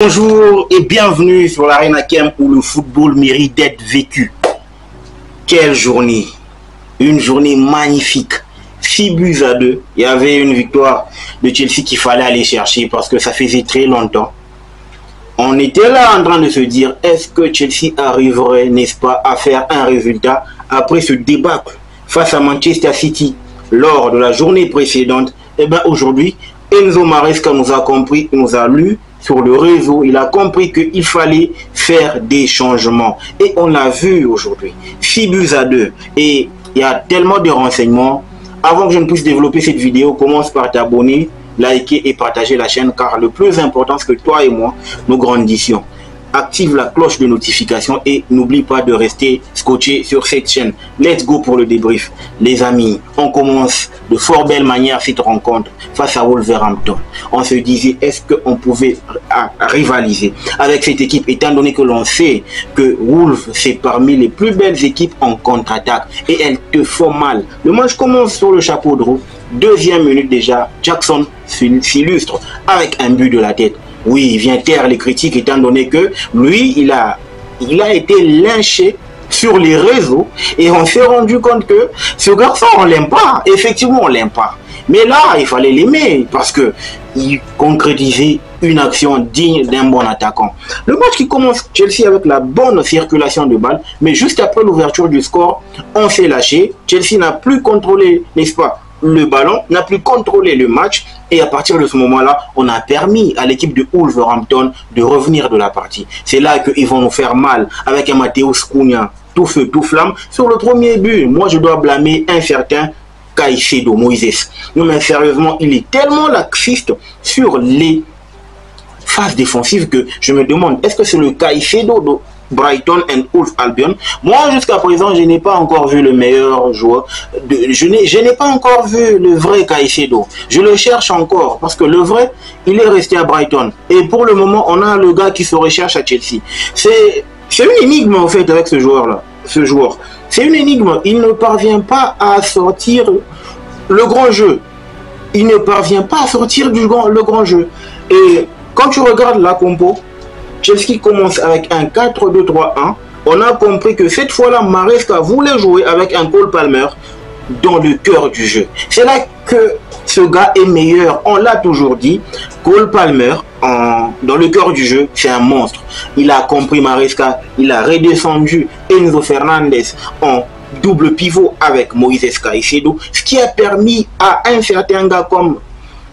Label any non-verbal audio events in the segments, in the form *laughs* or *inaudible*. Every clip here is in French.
Bonjour et bienvenue sur l'Arena Camp où le football mérite d'être vécu. Quelle journée Une journée magnifique. 6 buts à 2. Il y avait une victoire de Chelsea qu'il fallait aller chercher parce que ça faisait très longtemps. On était là en train de se dire est-ce que Chelsea arriverait, n'est-ce pas, à faire un résultat après ce débâcle face à Manchester City lors de la journée précédente? Et bien aujourd'hui, Enzo Maresca nous a compris, nous a lu sur le réseau, il a compris qu'il fallait faire des changements. Et on l'a vu aujourd'hui. 6 buts à 2. Et il y a tellement de renseignements. Avant que je ne puisse développer cette vidéo, commence par t'abonner, liker et partager la chaîne car le plus important, c'est que toi et moi, nous grandissions active la cloche de notification et n'oublie pas de rester scotché sur cette chaîne. Let's go pour le débrief. Les amis, on commence de fort belle manière cette rencontre face à Wolverhampton. On se disait, est-ce qu'on pouvait rivaliser avec cette équipe étant donné que l'on sait que Wolves, c'est parmi les plus belles équipes en contre-attaque et elles te font mal. Le match commence sur le chapeau de roue. Deuxième minute déjà, Jackson s'illustre avec un but de la tête. Oui, il vient taire les critiques étant donné que lui, il a, été lynché sur les réseaux et on s'est rendu compte que ce garçon, on l'aime pas. Effectivement, on l'aime pas. Mais là, il fallait l'aimer parce que il concrétisait une action digne d'un bon attaquant. Le match qui commence Chelsea avec la bonne circulation de balles, mais juste après l'ouverture du score, on s'est lâché. Chelsea n'a plus contrôlé, n'est-ce le ballon, n'a plus contrôlé le match et à partir de ce moment-là, on a permis à l'équipe de Wolverhampton de revenir de la partie. C'est là qu'ils vont nous faire mal avec un Matteo Cunha tout feu, tout flamme. Sur le premier but, moi je dois blâmer un certain Caicedo, Moïse. Non mais sérieusement, il est tellement laxiste sur les phases défensives que je me demande, est-ce que c'est le Caicedo Brighton and Wolf Albion. Moi, jusqu'à présent, je n'ai pas encore vu le meilleur joueur. Je n'ai pas encore vu le vrai Caicedo. Je le cherche encore parce que le vrai, il est resté à Brighton. Et pour le moment, on a le gars qui se recherche à Chelsea. C'est une énigme en fait avec ce joueur-là. Ce joueur. C'est une énigme. Il ne parvient pas à sortir le grand jeu. Il ne parvient pas à sortir du grand, le grand jeu. Et quand tu regardes la compo, Chelsea commence avec un 4-2-3-1. On a compris que cette fois-là, Maresca voulait jouer avec un Cole Palmer dans le cœur du jeu. C'est là que ce gars est meilleur. On l'a toujours dit. Cole Palmer, dans le cœur du jeu, c'est un monstre. Il a compris Maresca. Il a redescendu Enzo Fernandez en double pivot avec Moïse Caicedo. Ce qui a permis à un certain gars comme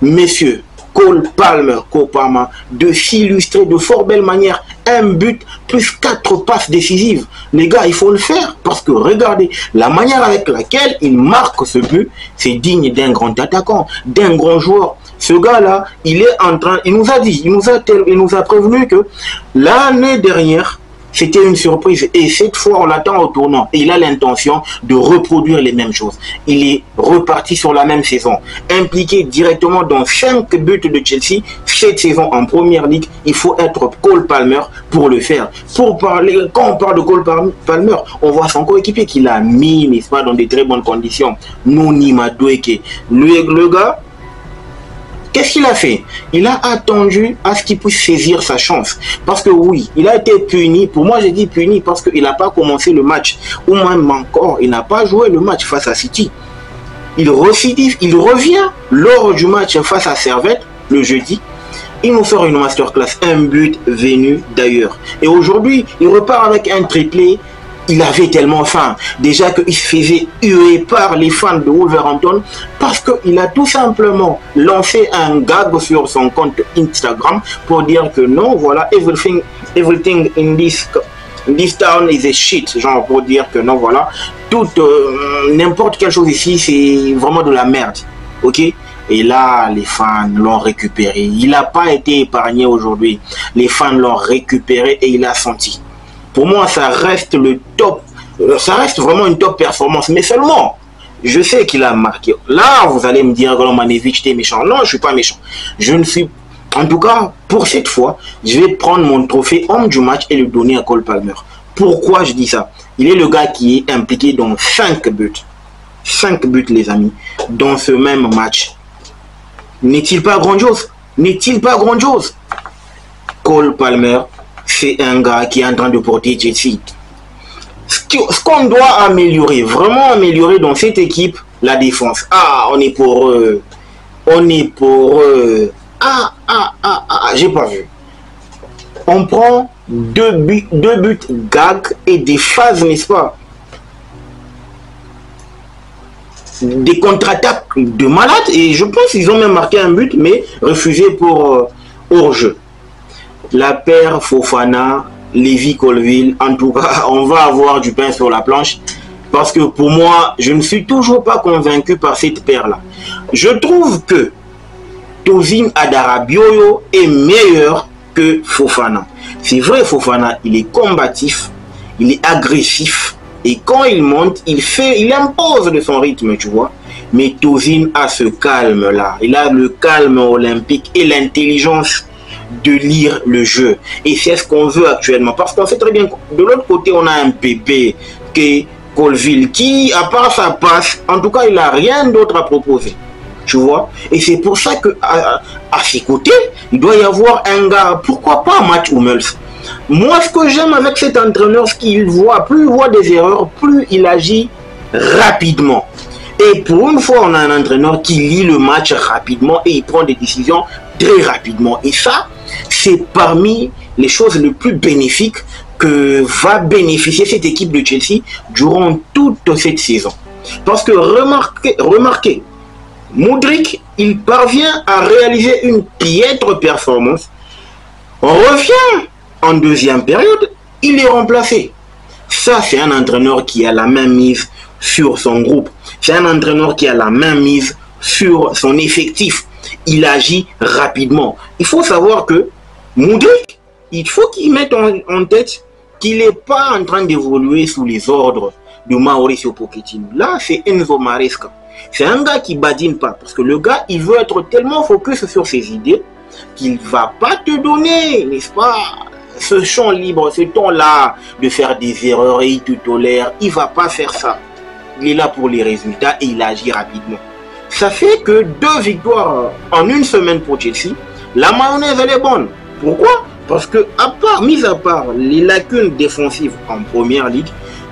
Messieurs Cole Palmer, Copama, de s'illustrer de fort belle manière un but plus quatre passes décisives. Les gars, il faut le faire parce que regardez, la manière avec laquelle il marque ce but, c'est digne d'un grand attaquant, d'un grand joueur. Ce gars-là, il est en train, il nous a dit, il nous a, il nous a prévenu que l'année dernière, c'était une surprise. Et cette fois, on l'attend au tournant. Et il a l'intention de reproduire les mêmes choses. Il est reparti sur la même saison. Impliqué directement dans 5 buts de Chelsea, cette saison en première ligue, il faut être Cole Palmer pour le faire. Pour parler, quand on parle de Cole Palmer, on voit son coéquipier qu'il a mis, n'est-ce pas, dans de très bonnes conditions. Noni Madueke. Lui, le gars, Qu'est-ce qu'il a fait? Il a attendu à ce qu'il puisse saisir sa chance. Parce que oui, il a été puni. Pour moi, j'ai dit puni parce qu'il n'a pas commencé le match. Ou même encore, il n'a pas joué le match face à City. Il récidive, il revient lors du match face à Servette, le jeudi. Il nous sort une masterclass, un but venu d'ailleurs. Et aujourd'hui, il repart avec un triplé il avait tellement faim. Déjà qu'il se faisait huer par les fans de Wolverhampton parce qu'il a tout simplement lancé un gag sur son compte Instagram pour dire que non, voilà, everything, everything in this, this town is a shit. Genre pour dire que non, voilà, tout, euh, n'importe quelle chose ici, c'est vraiment de la merde. Ok? Et là, les fans l'ont récupéré. Il n'a pas été épargné aujourd'hui. Les fans l'ont récupéré et il a senti pour moi, ça reste le top. Euh, ça reste vraiment une top performance. Mais seulement, je sais qu'il a marqué. Là, vous allez me dire, Roland Manevich, t'es méchant. Non, je suis pas méchant. Je ne suis en tout cas, pour cette fois, je vais prendre mon trophée homme du match et le donner à Cole Palmer. Pourquoi je dis ça? Il est le gars qui est impliqué dans 5 buts. 5 buts, les amis, dans ce même match. N'est-il pas grandiose? N'est-il pas grandiose? Cole Palmer, c'est un gars qui est en train de porter Chelsea. Ce qu'on doit améliorer, vraiment améliorer dans cette équipe, la défense. Ah, on est pour eux. On est pour eux. Ah, ah, ah, ah, j'ai pas vu. On prend deux buts, deux buts gag et des phases, n'est-ce pas? Des contre-attaques de malades. Et je pense qu'ils ont même marqué un but, mais refusé pour euh, hors-jeu. La paire Fofana, Lévi Colville, en tout cas, *laughs* on va avoir du pain sur la planche. Parce que pour moi, je ne suis toujours pas convaincu par cette paire-là. Je trouve que Tozin Adarabioyo est meilleur que Fofana. C'est vrai, Fofana, il est combatif, il est agressif. Et quand il monte, il fait, il impose de son rythme, tu vois. Mais Tozin a ce calme-là. Il a le calme olympique et l'intelligence de lire le jeu. Et c'est ce qu'on veut actuellement. Parce qu'on sait très bien de l'autre côté, on a un PP qui Colville, qui, à part sa passe, en tout cas, il n'a rien d'autre à proposer. Tu vois? Et c'est pour ça que à, ses côtés, il doit y avoir un gars, pourquoi pas Matt Hummels? Moi, ce que j'aime avec cet entraîneur, ce qu'il voit, plus il voit des erreurs, plus il agit rapidement. Et pour une fois, on a un entraîneur qui lit le match rapidement et il prend des décisions très rapidement. Et ça, c'est parmi les choses les plus bénéfiques que va bénéficier cette équipe de Chelsea durant toute cette saison. Parce que remarquez, remarquez Moudric, il parvient à réaliser une piètre performance. On revient en deuxième période, il est remplacé. Ça, c'est un entraîneur qui a la main mise sur son groupe. C'est un entraîneur qui a la main mise sur son effectif. Il agit rapidement. Il faut savoir que Moudric, il faut qu'il mette en, tête qu'il n'est pas en train d'évoluer sous les ordres de Mauricio Pochettino. Là, c'est Enzo Maresca. C'est un gars qui badine pas. Parce que le gars, il veut être tellement focus sur ses idées qu'il va pas te donner, n'est-ce pas, ce champ libre, ce temps-là de faire des erreurs et il te tolère. Il va pas faire ça. Il est là pour les résultats et il agit rapidement. Ça fait que deux victoires en une semaine pour Chelsea. La mayonnaise, elle est bonne. Pourquoi? Parce que, à part, mis à part les lacunes défensives en première ligue,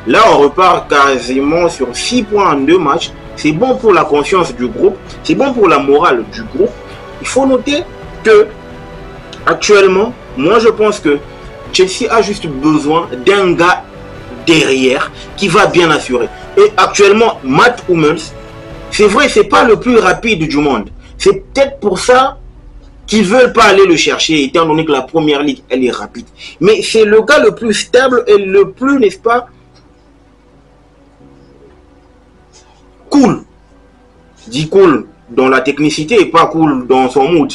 là, on repart quasiment sur 6 points en deux matchs. C'est bon pour la conscience du groupe, c'est bon pour la morale du groupe. Il faut noter que actuellement, moi je pense que Chelsea a juste besoin d'un gars derrière qui va bien assurer. Et actuellement, Matt Hummels, c'est vrai, c'est pas le plus rapide du monde. C'est peut-être pour ça qu'ils veulent pas aller le chercher, étant donné que la première ligue, elle est rapide. Mais c'est le gars le plus stable et le plus, n'est-ce pas, cool. Dit cool dans la technicité et pas cool dans son mood.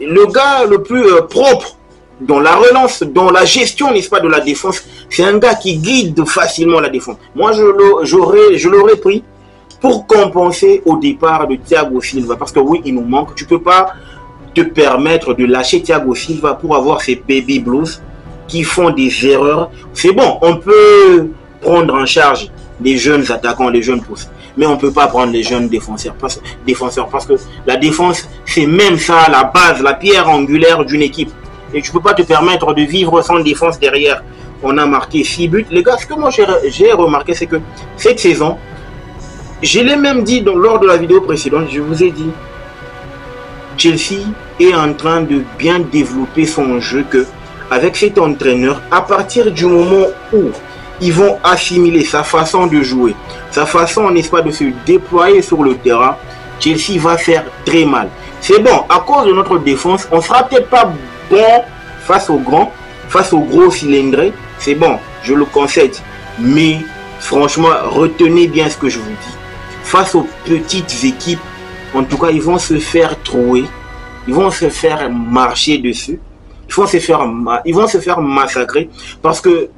Le gars le plus euh, propre dans la relance, dans la gestion, n'est-ce pas, de la défense, c'est un gars qui guide facilement la défense. Moi, je l'aurais pris pour compenser au départ de Thiago Silva. Parce que oui, il nous manque. Tu peux pas te permettre de lâcher Thiago Silva pour avoir ces baby blues qui font des erreurs. C'est bon, on peut prendre en charge les jeunes attaquants, les jeunes pousses mais on ne peut pas prendre les jeunes défenseurs parce que la défense, c'est même ça la base, la pierre angulaire d'une équipe. Et tu ne peux pas te permettre de vivre sans défense derrière. On a marqué 6 buts. Les gars, ce que moi j'ai remarqué, c'est que cette saison, je l'ai même dit dans, lors de la vidéo précédente, je vous ai dit, Chelsea est en train de bien développer son jeu que avec cet entraîneur, à partir du moment où ils vont assimiler sa façon de jouer, sa façon, n'est-ce pas, de se déployer sur le terrain, Chelsea va faire très mal. C'est bon, à cause de notre défense, on sera peut-être pas face aux grands, face aux gros cylindrés. C'est bon, je le concède. Mais franchement, retenez bien ce que je vous dis. Face aux petites équipes, en tout cas, ils vont se faire trouer. Ils vont se faire marcher dessus. Ils vont se faire, ils vont se faire massacrer. Parce que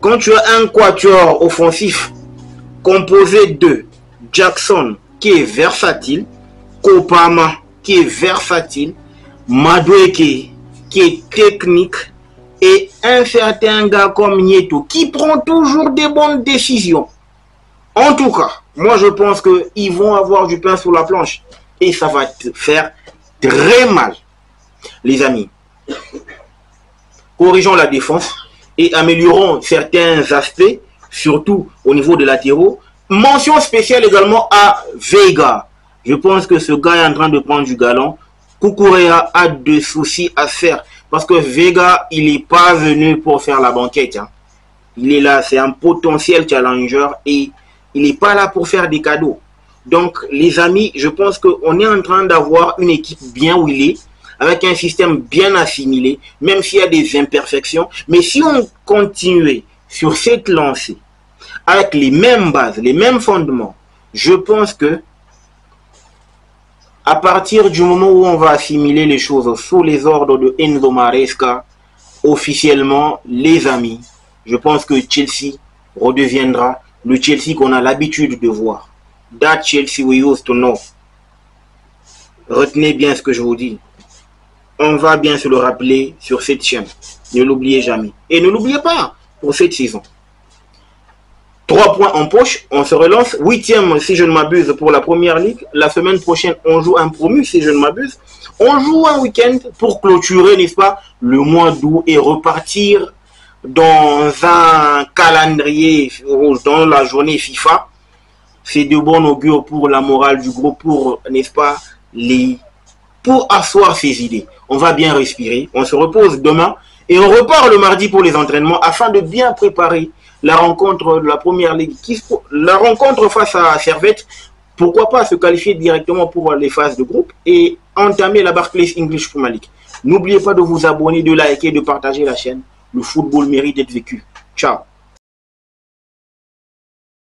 quand tu as un quatuor offensif composé de Jackson qui est versatile, Kopama qui est versatile, Madweke qui est technique et un certain gars comme Nieto qui prend toujours des bonnes décisions. En tout cas, moi je pense qu'ils vont avoir du pain sur la planche et ça va te faire très mal. Les amis, corrigeons la défense et améliorons certains aspects, surtout au niveau de latéraux. Mention spéciale également à Vega. Je pense que ce gars est en train de prendre du galon. Kukurea a des soucis à faire parce que Vega, il n'est pas venu pour faire la banquette. Hein. Il est là, c'est un potentiel challenger et il n'est pas là pour faire des cadeaux. Donc, les amis, je pense qu'on est en train d'avoir une équipe bien est, avec un système bien assimilé, même s'il y a des imperfections. Mais si on continuait sur cette lancée, avec les mêmes bases, les mêmes fondements, je pense que à partir du moment où on va assimiler les choses sous les ordres de Enzo Maresca, officiellement, les amis, je pense que Chelsea redeviendra le Chelsea qu'on a l'habitude de voir. That Chelsea we used to know. Retenez bien ce que je vous dis. On va bien se le rappeler sur cette chaîne. Ne l'oubliez jamais. Et ne l'oubliez pas pour cette saison. Trois points en poche, on se relance. Huitième, si je ne m'abuse, pour la première ligue. La semaine prochaine, on joue un promu, si je ne m'abuse. On joue un week-end pour clôturer, n'est-ce pas, le mois d'août et repartir dans un calendrier dans la journée FIFA c'est de bon augure pour la morale du groupe, pour, n'est-ce pas, les, pour asseoir ses idées. On va bien respirer, on se repose demain et on repart le mardi pour les entraînements afin de bien préparer la rencontre de la première ligue, la rencontre face à Servette. Pourquoi pas se qualifier directement pour les phases de groupe et entamer la Barclays English Premier League. N'oubliez pas de vous abonner, de liker, de partager la chaîne. Le football mérite d'être vécu. Ciao